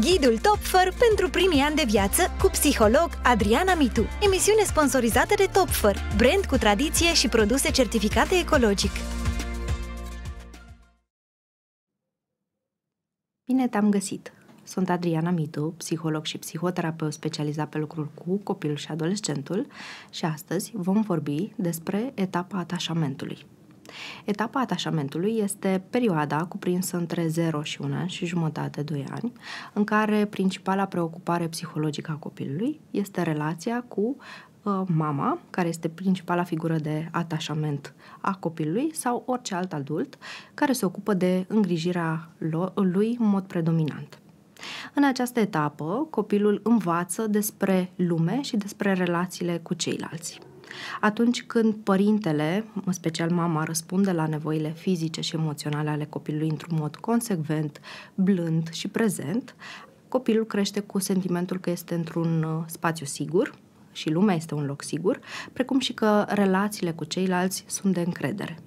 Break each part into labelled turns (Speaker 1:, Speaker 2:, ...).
Speaker 1: Ghidul Topfer pentru primii ani de viață cu psiholog Adriana Mitu. Emisiune sponsorizată de Topfer, brand cu tradiție și produse certificate ecologic.
Speaker 2: Bine te-am găsit! Sunt Adriana Mitu, psiholog și psihoterapeut specializat pe lucruri cu copilul și adolescentul și astăzi vom vorbi despre etapa atașamentului. Etapa atașamentului este perioada cuprinsă între 0 și 1 an și jumătate, 2 ani, în care principala preocupare psihologică a copilului este relația cu uh, mama, care este principala figură de atașament a copilului, sau orice alt adult care se ocupă de îngrijirea lui în mod predominant. În această etapă, copilul învață despre lume și despre relațiile cu ceilalți. Atunci când părintele, în special mama, răspunde la nevoile fizice și emoționale ale copilului într-un mod consecvent, blând și prezent, copilul crește cu sentimentul că este într-un uh, spațiu sigur și lumea este un loc sigur, precum și că relațiile cu ceilalți sunt de încredere.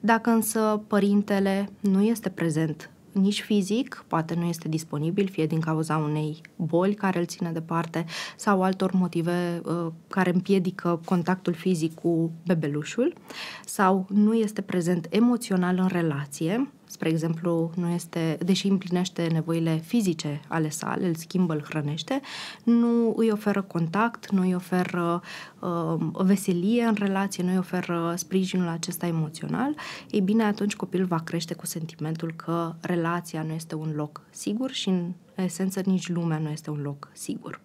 Speaker 2: Dacă însă părintele nu este prezent nici fizic, poate nu este disponibil, fie din cauza unei boli care îl ține departe sau altor motive uh, care împiedică contactul fizic cu bebelușul sau nu este prezent emoțional în relație, spre exemplu, nu este, deși împlinește nevoile fizice ale sale, îl schimbă, îl hrănește, nu îi oferă contact, nu îi oferă uh, veselie în relație, nu îi oferă sprijinul acesta emoțional, ei bine, atunci copilul va crește cu sentimentul că relația nu este un loc sigur și, în esență, nici lumea nu este un loc sigur.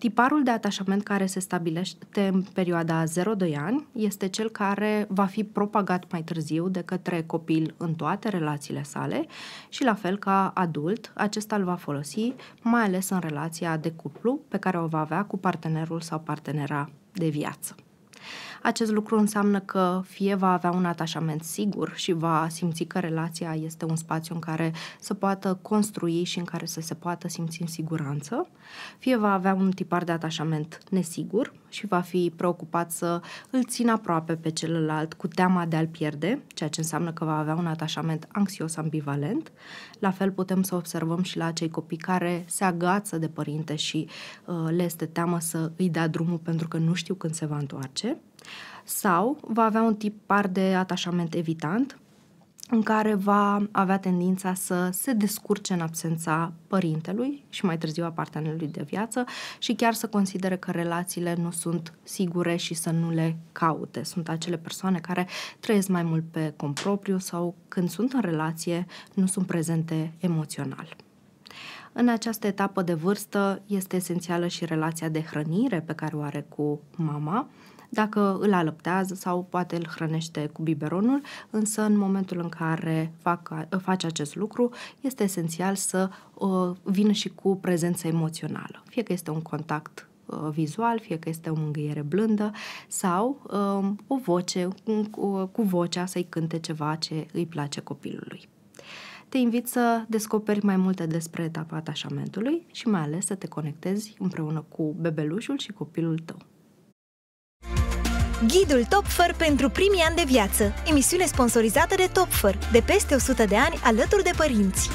Speaker 2: Tiparul de atașament care se stabilește în perioada 0-2 ani este cel care va fi propagat mai târziu de către copil în toate relațiile sale și la fel ca adult, acesta îl va folosi mai ales în relația de cuplu pe care o va avea cu partenerul sau partenera de viață. Acest lucru înseamnă că fie va avea un atașament sigur și va simți că relația este un spațiu în care să poată construi și în care să se poată simți în siguranță, fie va avea un tipar de atașament nesigur și va fi preocupat să îl țină aproape pe celălalt cu teama de a-l pierde, ceea ce înseamnă că va avea un atașament anxios ambivalent. La fel putem să observăm și la acei copii care se agață de părinte și uh, le este teamă să îi dea drumul pentru că nu știu când se va întoarce sau va avea un tip par de atașament evitant, în care va avea tendința să se descurce în absența părintelui și mai târziu a partenerului de viață și chiar să considere că relațiile nu sunt sigure și să nu le caute. Sunt acele persoane care trăiesc mai mult pe compropriu sau când sunt în relație nu sunt prezente emoțional. În această etapă de vârstă este esențială și relația de hrănire pe care o are cu mama, dacă îl alăptează sau poate îl hrănește cu biberonul, însă în momentul în care fac, face acest lucru, este esențial să uh, vină și cu prezență emoțională. Fie că este un contact uh, vizual, fie că este o mângâiere blândă sau uh, o voce, cu, cu vocea să-i cânte ceva ce îi place copilului. Te invit să descoperi mai multe despre etapa atașamentului și mai ales să te conectezi împreună cu bebelușul și copilul tău.
Speaker 1: Ghidul Topfer pentru primii ani de viață. Emisiune sponsorizată de Topfer, de peste 100 de ani alături de părinți.